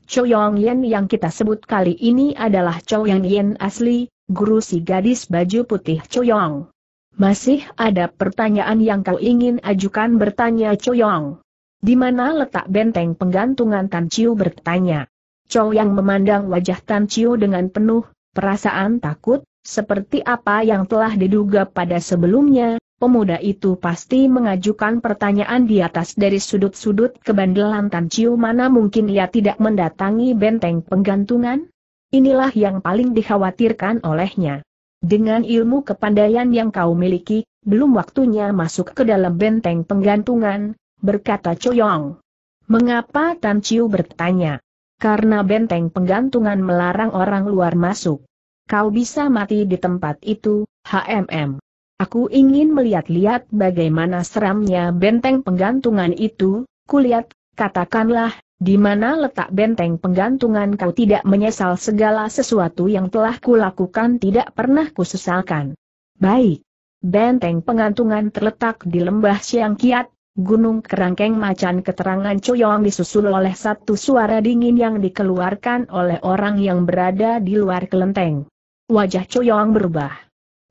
Speaker 1: Choyong Yen yang kita sebut kali ini adalah Choyong Yen asli, guru si gadis baju putih Choyong. Masih ada pertanyaan yang kau ingin ajukan bertanya Choyong. Di mana letak benteng penggantungan Tan Chiu bertanya. Chow yang memandang wajah Tan Chiu dengan penuh perasaan takut, seperti apa yang telah diduga pada sebelumnya, pemuda itu pasti mengajukan pertanyaan di atas dari sudut-sudut kebandelan Tan Ciu mana mungkin ia tidak mendatangi benteng penggantungan? Inilah yang paling dikhawatirkan olehnya. Dengan ilmu kepandaian yang kau miliki, belum waktunya masuk ke dalam benteng penggantungan, berkata Choyong. Mengapa Tan Ciu bertanya? Karena benteng penggantungan melarang orang luar masuk. Kau bisa mati di tempat itu, HMM. Aku ingin melihat-lihat bagaimana seramnya benteng penggantungan itu, kulihat, katakanlah, di mana letak benteng penggantungan kau tidak menyesal segala sesuatu yang telah kulakukan tidak pernah kusesalkan. Baik. Benteng pengantungan terletak di lembah Siang Kiat, Gunung Kerangkeng Macan keterangan Coyong disusul oleh satu suara dingin yang dikeluarkan oleh orang yang berada di luar kelenteng. Wajah Coyong berubah.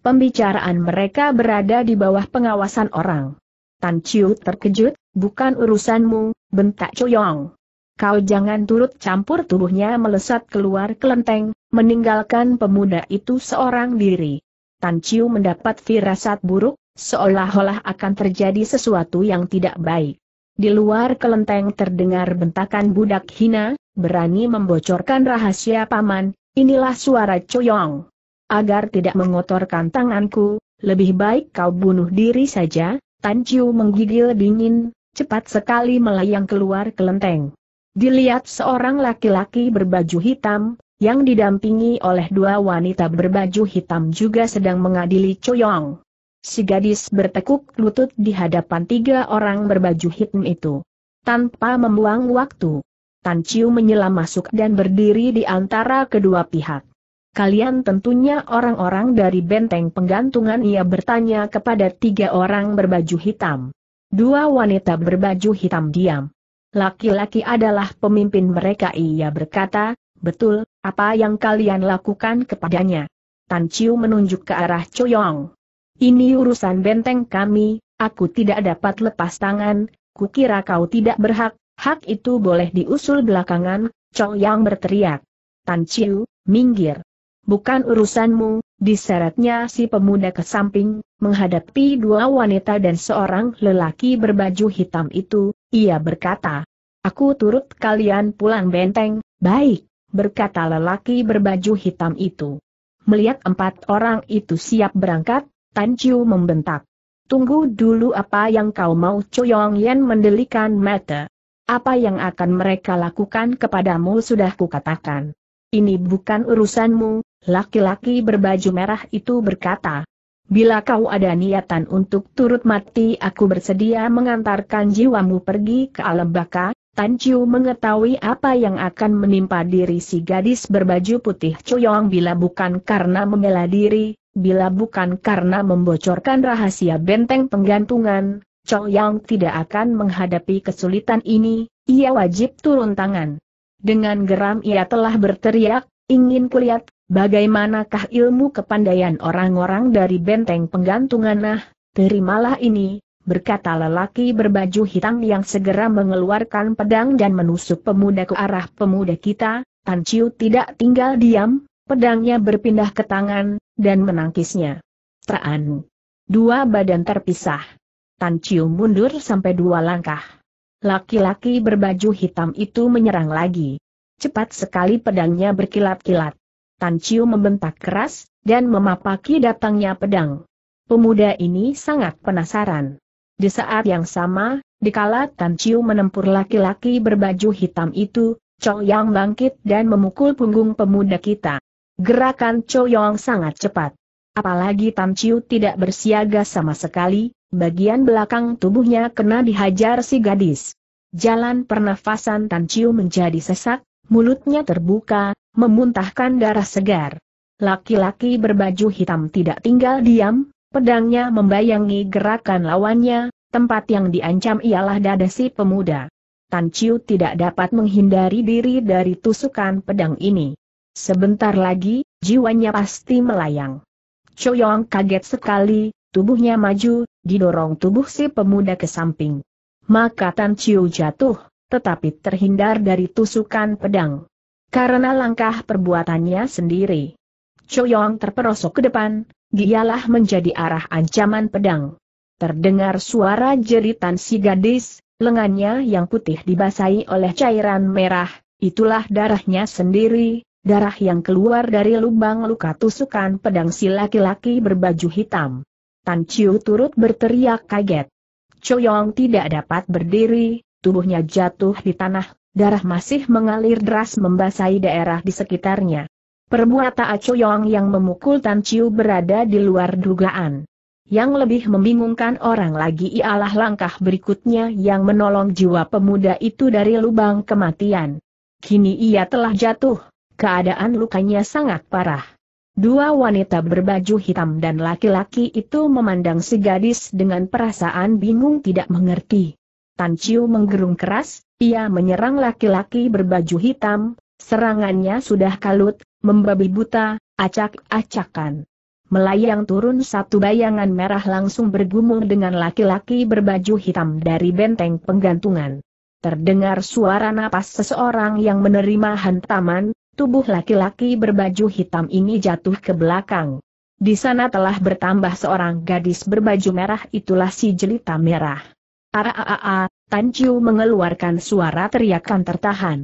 Speaker 1: Pembicaraan mereka berada di bawah pengawasan orang. Tan Chiu terkejut, bukan urusanmu, bentak Coyong. Kau jangan turut campur tubuhnya melesat keluar kelenteng, meninggalkan pemuda itu seorang diri. Tan Chiu mendapat firasat buruk, seolah-olah akan terjadi sesuatu yang tidak baik. Di luar kelenteng terdengar bentakan budak hina, berani membocorkan rahasia paman, inilah suara Coyong. Agar tidak mengotorkan tanganku, lebih baik kau bunuh diri saja, Tan Chiu menggigil dingin, cepat sekali melayang keluar kelenteng. Dilihat seorang laki-laki berbaju hitam, yang didampingi oleh dua wanita berbaju hitam juga sedang mengadili Choyong. Si gadis bertekuk lutut di hadapan tiga orang berbaju hitam itu. Tanpa membuang waktu, Tan Chiu menyelam masuk dan berdiri di antara kedua pihak. Kalian tentunya orang-orang dari benteng penggantungan ia bertanya kepada tiga orang berbaju hitam. Dua wanita berbaju hitam diam. Laki-laki adalah pemimpin mereka ia berkata, betul, apa yang kalian lakukan kepadanya? Tan Chiu menunjuk ke arah Choyong. Ini urusan benteng kami, aku tidak dapat lepas tangan, kukira kau tidak berhak, hak itu boleh diusul belakangan, Choyong berteriak. Tan Chiu, minggir. Bukan urusanmu, diseretnya si pemuda ke samping, menghadapi dua wanita dan seorang lelaki berbaju hitam itu, ia berkata, Aku turut kalian pulang benteng, baik, berkata lelaki berbaju hitam itu. Melihat empat orang itu siap berangkat, Tan Chiu membentak. Tunggu dulu apa yang kau mau Choyong Yen mendelikan mata. Apa yang akan mereka lakukan kepadamu sudah kukatakan. Ini bukan urusanmu, Laki-laki berbaju merah itu berkata, Bila kau ada niatan untuk turut mati aku bersedia mengantarkan jiwamu pergi ke alam baka, Tan Chiu mengetahui apa yang akan menimpa diri si gadis berbaju putih Choyong bila bukan karena membela diri, bila bukan karena membocorkan rahasia benteng penggantungan, Choyong tidak akan menghadapi kesulitan ini, ia wajib turun tangan. Dengan geram ia telah berteriak, ingin kulihat, Bagaimanakah ilmu kepandaian orang-orang dari benteng penggantungan nah, terimalah ini, berkata lelaki berbaju hitam yang segera mengeluarkan pedang dan menusuk pemuda ke arah pemuda kita, Tan Chiu tidak tinggal diam, pedangnya berpindah ke tangan, dan menangkisnya. Traan. Dua badan terpisah. Tan Chiu mundur sampai dua langkah. Laki-laki berbaju hitam itu menyerang lagi. Cepat sekali pedangnya berkilat-kilat. Tan Chiu membentak keras, dan memapaki datangnya pedang. Pemuda ini sangat penasaran. Di saat yang sama, dikala Tan Chiu menempur laki-laki berbaju hitam itu, Chow Yang bangkit dan memukul punggung pemuda kita. Gerakan Chow Yang sangat cepat. Apalagi Tan Chiu tidak bersiaga sama sekali, bagian belakang tubuhnya kena dihajar si gadis. Jalan pernafasan Tan Chiu menjadi sesak, mulutnya terbuka, memuntahkan darah segar. Laki-laki berbaju hitam tidak tinggal diam, pedangnya membayangi gerakan lawannya, tempat yang diancam ialah dada si pemuda. Tan Chiu tidak dapat menghindari diri dari tusukan pedang ini. Sebentar lagi, jiwanya pasti melayang. Choyong kaget sekali, tubuhnya maju, didorong tubuh si pemuda ke samping. Maka Tan Chiu jatuh, tetapi terhindar dari tusukan pedang. Karena langkah perbuatannya sendiri. Choyong terperosok ke depan, dialah menjadi arah ancaman pedang. Terdengar suara jeritan si gadis, lengannya yang putih dibasahi oleh cairan merah, itulah darahnya sendiri, darah yang keluar dari lubang luka tusukan pedang si laki-laki berbaju hitam. Tan Chiu turut berteriak kaget. Choyong tidak dapat berdiri, tubuhnya jatuh di tanah, darah masih mengalir deras membasahi daerah di sekitarnya. Perbuatan Acoyong yang memukul Tan Chiu berada di luar dugaan. Yang lebih membingungkan orang lagi ialah langkah berikutnya yang menolong jiwa pemuda itu dari lubang kematian. Kini ia telah jatuh, keadaan lukanya sangat parah. Dua wanita berbaju hitam dan laki-laki itu memandang si gadis dengan perasaan bingung tidak mengerti. Tan Chiu menggerung keras, ia menyerang laki-laki berbaju hitam, serangannya sudah kalut, membabi buta, acak-acakan. Melayang turun satu bayangan merah langsung bergumul dengan laki-laki berbaju hitam dari benteng penggantungan. Terdengar suara napas seseorang yang menerima hantaman, tubuh laki-laki berbaju hitam ini jatuh ke belakang. Di sana telah bertambah seorang gadis berbaju merah itulah si jelita merah. Aa, Tan Chiu mengeluarkan suara teriakan tertahan.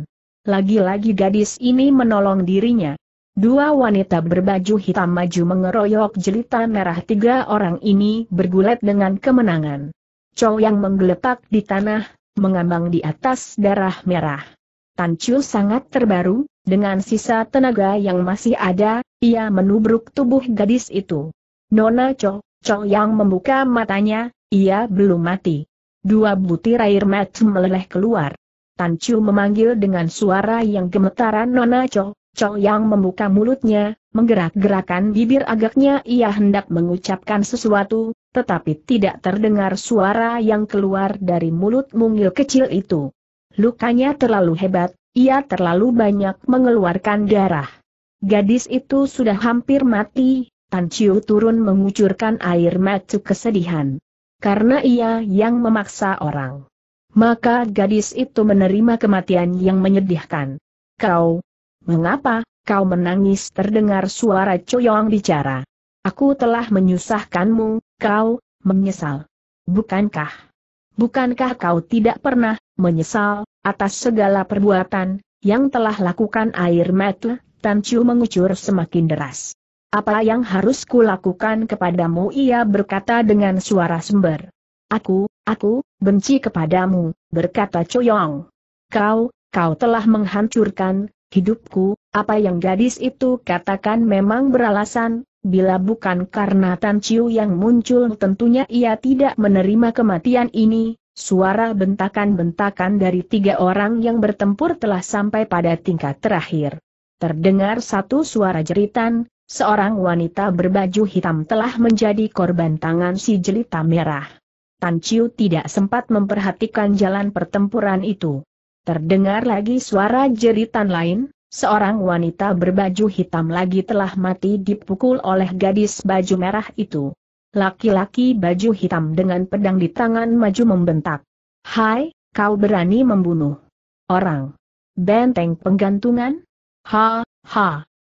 Speaker 1: Lagi-lagi gadis ini menolong dirinya. Dua wanita berbaju hitam maju mengeroyok jelita merah tiga orang ini bergulat dengan kemenangan. Chow yang menggeletak di tanah, mengambang di atas darah merah. Tan Chiu sangat terbaru, dengan sisa tenaga yang masih ada, ia menubruk tubuh gadis itu. Nona Cho, Cho yang membuka matanya, ia belum mati. Dua butir air mata meleleh keluar. Tan Chiu memanggil dengan suara yang gemetaran Nona Cho, Cho yang membuka mulutnya, menggerak-gerakan bibir agaknya ia hendak mengucapkan sesuatu, tetapi tidak terdengar suara yang keluar dari mulut mungil kecil itu. Lukanya terlalu hebat, ia terlalu banyak mengeluarkan darah. Gadis itu sudah hampir mati, Tan Chiu turun mengucurkan air mata kesedihan. Karena ia yang memaksa orang. Maka gadis itu menerima kematian yang menyedihkan. Kau, mengapa, kau menangis terdengar suara Coyong bicara. Aku telah menyusahkanmu, kau, menyesal. Bukankah? Bukankah kau tidak pernah menyesal atas segala perbuatan yang telah lakukan air mata? Tan Chiu mengucur semakin deras. Apa yang harus kulakukan kepadamu? Ia berkata dengan suara sember. Aku, aku, benci kepadamu, berkata Choyong. Kau, kau telah menghancurkan hidupku, apa yang gadis itu katakan memang beralasan, Bila bukan karena Tan Chiu yang muncul tentunya ia tidak menerima kematian ini, suara bentakan-bentakan dari tiga orang yang bertempur telah sampai pada tingkat terakhir. Terdengar satu suara jeritan, seorang wanita berbaju hitam telah menjadi korban tangan si jelita merah. Tan Chiu tidak sempat memperhatikan jalan pertempuran itu. Terdengar lagi suara jeritan lain, Seorang wanita berbaju hitam lagi telah mati dipukul oleh gadis baju merah itu. Laki-laki baju hitam dengan pedang di tangan maju membentak. Hai, kau berani membunuh orang. Benteng penggantungan? Ha, ha.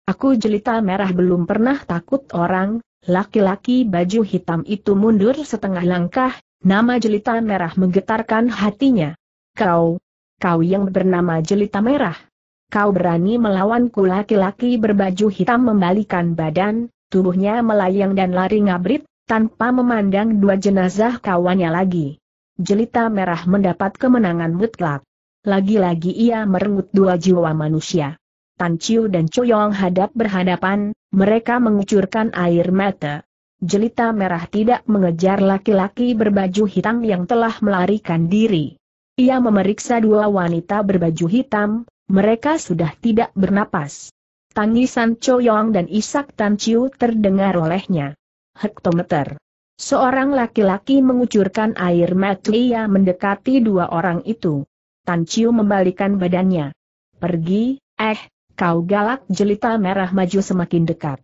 Speaker 1: Aku jelita merah belum pernah takut orang, laki-laki baju hitam itu mundur setengah langkah, nama jelita merah menggetarkan hatinya. Kau, kau yang bernama jelita merah, kau berani melawanku laki-laki berbaju hitam membalikan badan, tubuhnya melayang dan lari ngabrit, tanpa memandang dua jenazah kawannya lagi. Jelita merah mendapat kemenangan mutlak. Lagi-lagi ia merenggut dua jiwa manusia. Tan Chiu dan Choyong hadap berhadapan, mereka mengucurkan air mata. Jelita merah tidak mengejar laki-laki berbaju hitam yang telah melarikan diri. Ia memeriksa dua wanita berbaju hitam, mereka sudah tidak bernapas. Tangisan Choyong dan Isak Tan Chiu terdengar olehnya. Hektometer. Seorang laki-laki mengucurkan air mata ia mendekati dua orang itu. Tan Chiu membalikan badannya. Pergi, eh, kau galak jelita merah maju semakin dekat.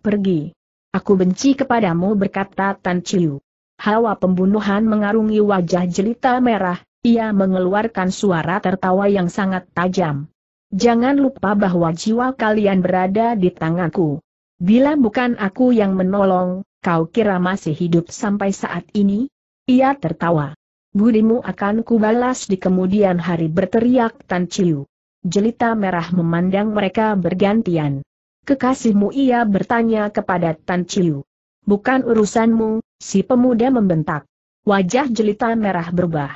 Speaker 1: Pergi. Aku benci kepadamu berkata Tan Chiu. Hawa pembunuhan mengarungi wajah jelita merah, ia mengeluarkan suara tertawa yang sangat tajam. Jangan lupa bahwa jiwa kalian berada di tanganku. Bila bukan aku yang menolong, kau kira masih hidup sampai saat ini? Ia tertawa. Budimu akan kubalas di kemudian hari berteriak Tan Ciu. Jelita merah memandang mereka bergantian. Kekasihmu ia bertanya kepada Tan Ciu. Bukan urusanmu, si pemuda membentak. Wajah jelita merah berubah.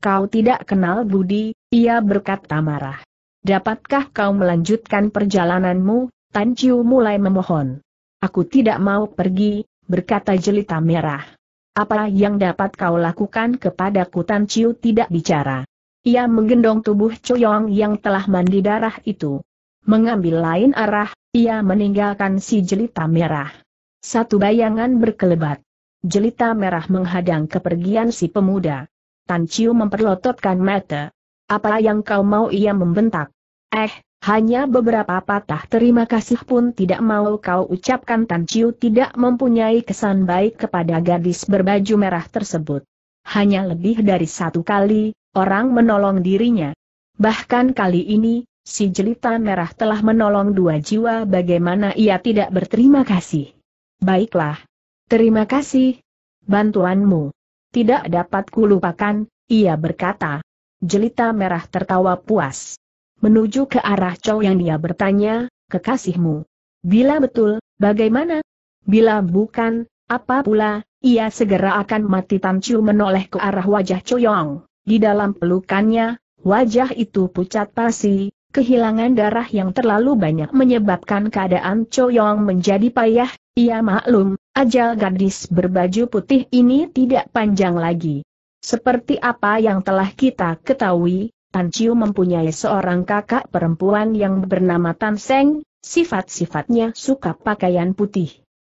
Speaker 1: Kau tidak kenal Budi, ia berkata marah. Dapatkah kau melanjutkan perjalananmu? Tan Chiu mulai memohon. Aku tidak mau pergi, berkata jelita merah. Apa yang dapat kau lakukan kepadaku Tan Chiu tidak bicara. Ia menggendong tubuh Choyong yang telah mandi darah itu. Mengambil lain arah, ia meninggalkan si jelita merah. Satu bayangan berkelebat. Jelita merah menghadang kepergian si pemuda. Tan Chiu memperlototkan mata. Apa yang kau mau ia membentak? Eh, hanya beberapa patah terima kasih pun tidak mau kau ucapkan Tan Chiu tidak mempunyai kesan baik kepada gadis berbaju merah tersebut. Hanya lebih dari satu kali, orang menolong dirinya. Bahkan kali ini, si jelita merah telah menolong dua jiwa bagaimana ia tidak berterima kasih. Baiklah. Terima kasih. Bantuanmu tidak dapat kulupakan, ia berkata. Jelita merah tertawa puas. Menuju ke arah Chow yang dia bertanya, kekasihmu. Bila betul, bagaimana? Bila bukan, apa pula, ia segera akan mati Tan Chu menoleh ke arah wajah Choyong. Di dalam pelukannya, Wajah itu pucat pasi, kehilangan darah yang terlalu banyak menyebabkan keadaan Choyong menjadi payah, ia maklum, ajal gadis berbaju putih ini tidak panjang lagi. Seperti apa yang telah kita ketahui, Tan Chiu mempunyai seorang kakak perempuan yang bernama Tan Seng, sifat-sifatnya suka pakaian putih.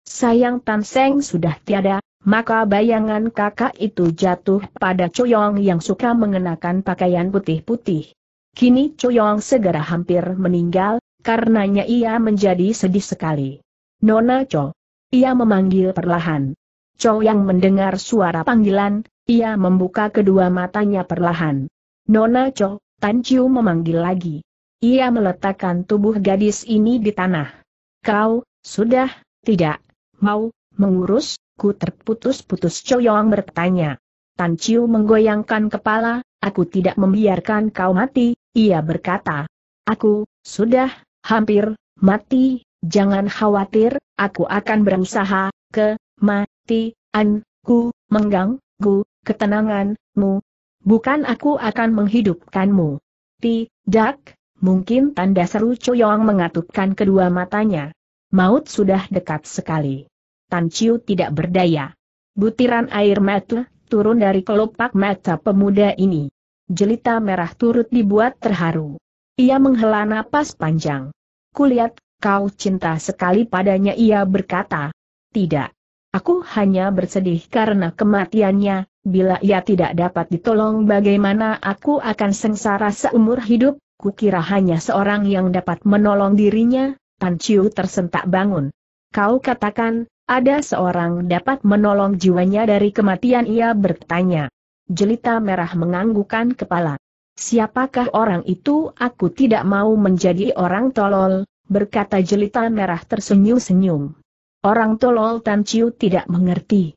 Speaker 1: Sayang Tan Seng sudah tiada, maka bayangan kakak itu jatuh pada Choyong yang suka mengenakan pakaian putih-putih. Kini Choyong segera hampir meninggal, karenanya ia menjadi sedih sekali. Nona Cho. Ia memanggil perlahan. Cho yang mendengar suara panggilan, ia membuka kedua matanya perlahan. Nona Cho, Tan Chiu memanggil lagi. Ia meletakkan tubuh gadis ini di tanah. Kau, sudah, tidak, mau, mengurus, ku terputus-putus Choyong bertanya. Tan Chiu menggoyangkan kepala, aku tidak membiarkan kau mati, ia berkata. Aku, sudah, hampir, mati, jangan khawatir, aku akan berusaha, ke, mati, an, ku, mengganggu, ketenanganmu, Bukan aku akan menghidupkanmu. Tidak, mungkin tanda seru Choyong mengatupkan kedua matanya. Maut sudah dekat sekali. Tan Chiu tidak berdaya. Butiran air mata turun dari kelopak mata pemuda ini. Jelita merah turut dibuat terharu. Ia menghela napas panjang. Kulihat, kau cinta sekali padanya ia berkata. Tidak. Aku hanya bersedih karena kematiannya, bila ia tidak dapat ditolong bagaimana aku akan sengsara seumur hidup, kukira hanya seorang yang dapat menolong dirinya, Tan Chiu tersentak bangun. Kau katakan, ada seorang dapat menolong jiwanya dari kematian ia bertanya. Jelita merah menganggukkan kepala. Siapakah orang itu aku tidak mau menjadi orang tolol, berkata jelita merah tersenyum-senyum. Orang tolol Tan Chiu tidak mengerti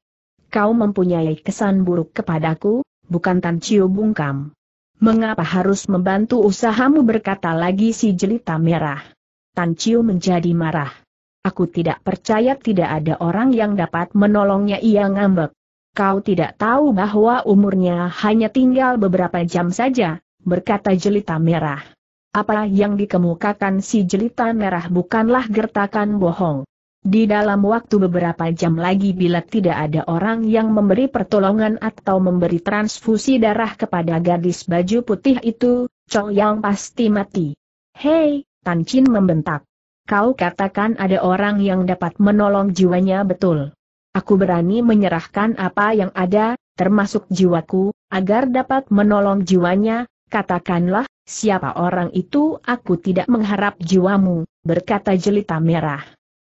Speaker 1: kau mempunyai kesan buruk kepadaku, bukan Tan Ciu bungkam. Mengapa harus membantu usahamu berkata lagi si jelita merah. Tan Ciu menjadi marah. Aku tidak percaya tidak ada orang yang dapat menolongnya ia ngambek. Kau tidak tahu bahwa umurnya hanya tinggal beberapa jam saja, berkata jelita merah. Apa yang dikemukakan si jelita merah bukanlah gertakan bohong. Di dalam waktu beberapa jam lagi bila tidak ada orang yang memberi pertolongan atau memberi transfusi darah kepada gadis baju putih itu, Chow Yang pasti mati. Hei, Tan Chin membentak. Kau katakan ada orang yang dapat menolong jiwanya betul. Aku berani menyerahkan apa yang ada, termasuk jiwaku, agar dapat menolong jiwanya, katakanlah, siapa orang itu aku tidak mengharap jiwamu, berkata jelita merah.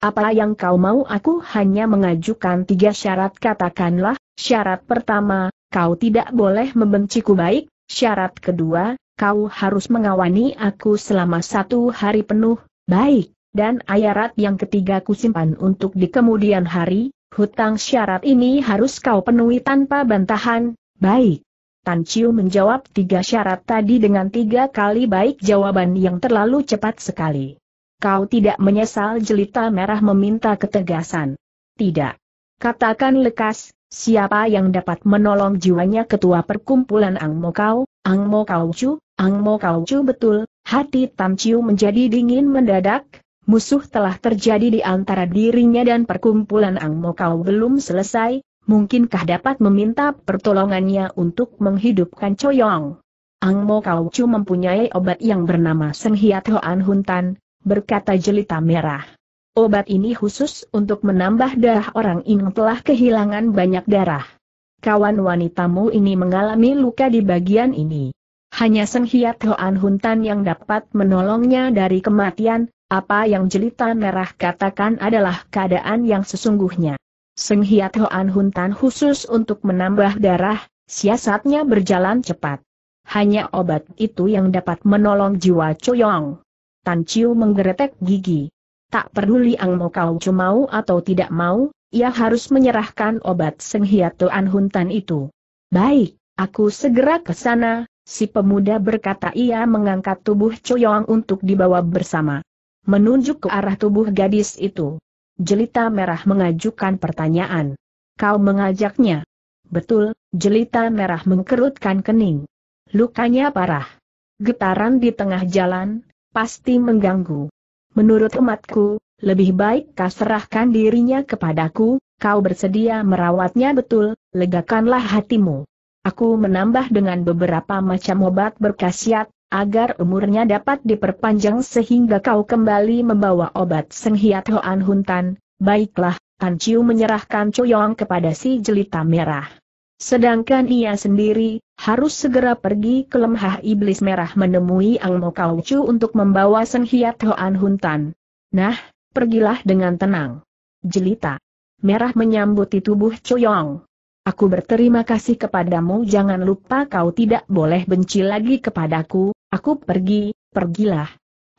Speaker 1: Apa yang kau mau aku hanya mengajukan tiga syarat. Katakanlah, syarat pertama, kau tidak boleh membenciku. Baik, syarat kedua, kau harus mengawani aku selama satu hari penuh, baik, dan ayarat yang ketiga kusimpan untuk di kemudian hari, hutang syarat ini harus kau penuhi tanpa bantahan, baik. Tan Chiu menjawab tiga syarat tadi dengan tiga kali. Baik jawaban yang terlalu cepat sekali. Kau tidak menyesal jelita merah meminta ketegasan. Tidak. Katakan lekas, siapa yang dapat menolong jiwanya ketua perkumpulan Ang Mo Kau, Ang Mo Kau Chu, Ang Mo Kau Chu betul, hati Tam Chiu menjadi dingin mendadak, musuh telah terjadi di antara dirinya dan perkumpulan Ang Mo Kau belum selesai, mungkinkah dapat meminta pertolongannya untuk menghidupkan Choyong? Ang Mo Kau Chu mempunyai obat yang bernama Seng Hiat Hoan Huntan, berkata jelita merah. Obat ini khusus untuk menambah darah orang yang telah kehilangan banyak darah. Kawan wanitamu ini mengalami luka di bagian ini. Hanya Seng Hiat Hoan Huntan yang dapat menolongnya dari kematian, apa yang jelita merah katakan adalah keadaan yang sesungguhnya. Seng Hiat Hoan Huntan khusus untuk menambah darah, siasatnya berjalan cepat. Hanya obat itu yang dapat menolong jiwa Choyong. Tan Chiu menggeretek gigi. Tak peduli Ang Mo Kau mau atau tidak mau, ia harus menyerahkan obat Seng Hiatoan Huntan itu. Baik, aku segera ke sana, si pemuda berkata ia mengangkat tubuh Choyong untuk dibawa bersama. Menunjuk ke arah tubuh gadis itu. Jelita merah mengajukan pertanyaan. Kau mengajaknya? Betul, jelita merah mengkerutkan kening. Lukanya parah. Getaran di tengah jalan, pasti mengganggu. Menurut umatku, lebih baik kau serahkan dirinya kepadaku, kau bersedia merawatnya betul, legakanlah hatimu. Aku menambah dengan beberapa macam obat berkasiat, agar umurnya dapat diperpanjang sehingga kau kembali membawa obat Senghiat Hoan Huntan, baiklah, Tan Chiu menyerahkan Coyong kepada si jelita merah. Sedangkan ia sendiri, harus segera pergi ke lemah iblis merah menemui Ang Mo Kau Chu untuk membawa Senghiat Hoan Huntan. Nah, pergilah dengan tenang. Jelita. Merah menyambuti tubuh Coyong. Aku berterima kasih kepadamu jangan lupa kau tidak boleh benci lagi kepadaku, aku pergi, pergilah.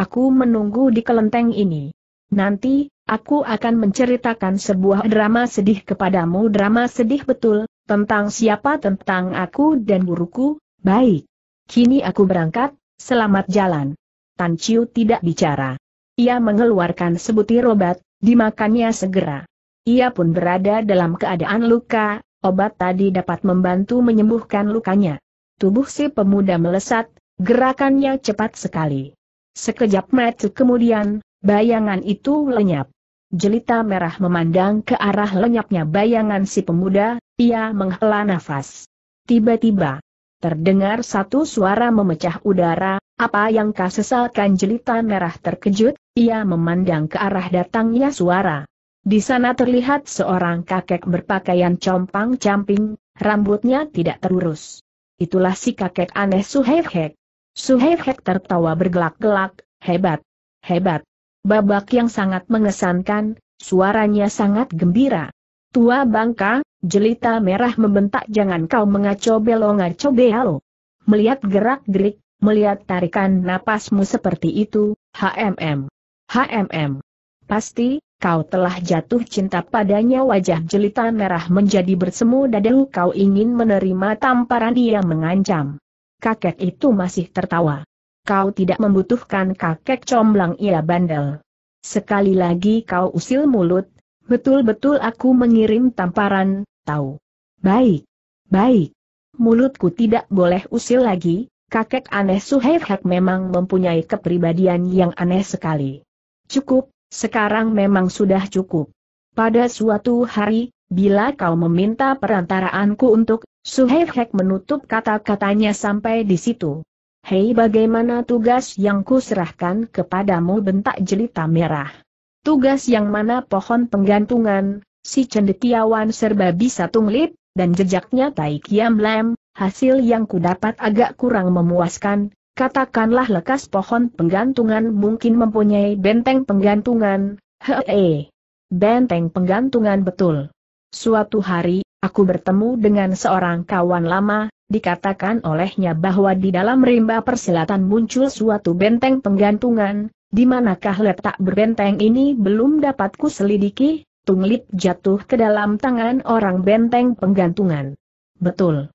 Speaker 1: Aku menunggu di kelenteng ini. Nanti, aku akan menceritakan sebuah drama sedih kepadamu drama sedih betul, tentang siapa tentang aku dan buruku, baik. Kini aku berangkat, selamat jalan. Tan Chiu tidak bicara. Ia mengeluarkan sebutir obat, dimakannya segera. Ia pun berada dalam keadaan luka, obat tadi dapat membantu menyembuhkan lukanya. Tubuh si pemuda melesat, gerakannya cepat sekali. Sekejap mata kemudian, Bayangan itu lenyap. Jelita merah memandang ke arah lenyapnya bayangan si pemuda, ia menghela nafas. Tiba-tiba, terdengar satu suara memecah udara, apa yang kau sesalkan jelita merah terkejut, ia memandang ke arah datangnya suara. Di sana terlihat seorang kakek berpakaian compang-camping, rambutnya tidak terurus. Itulah si kakek aneh Suhevhek. Suhevhek tertawa bergelak-gelak, hebat, hebat. Babak yang sangat mengesankan, suaranya sangat gembira. Tua bangka, jelita merah membentak jangan kau mengaco belong ngaco bealo. Melihat gerak-gerik, melihat tarikan napasmu seperti itu, HMM. HMM. Pasti, kau telah jatuh cinta padanya wajah jelita merah menjadi bersemu dadamu kau ingin menerima tamparan ia mengancam. Kakek itu masih tertawa kau tidak membutuhkan kakek comblang ia bandel. Sekali lagi kau usil mulut, betul-betul aku mengirim tamparan, tahu. Baik, baik. Mulutku tidak boleh usil lagi, kakek aneh Suhevhek memang mempunyai kepribadian yang aneh sekali. Cukup, sekarang memang sudah cukup. Pada suatu hari, bila kau meminta perantaraanku untuk, Suhevhek menutup kata-katanya sampai di situ. Hei bagaimana tugas yang kuserahkan kepadamu bentak jelita merah. Tugas yang mana pohon penggantungan, si cendekiawan serba bisa tunglip, dan jejaknya Tai Kiam Lam, hasil yang kudapat agak kurang memuaskan, katakanlah lekas pohon penggantungan mungkin mempunyai benteng penggantungan, hee. Benteng penggantungan betul. Suatu hari, aku bertemu dengan seorang kawan lama, dikatakan olehnya bahwa di dalam rimba persilatan muncul suatu benteng penggantungan, di manakah letak berbenteng ini belum dapat ku tunglip jatuh ke dalam tangan orang benteng penggantungan. Betul.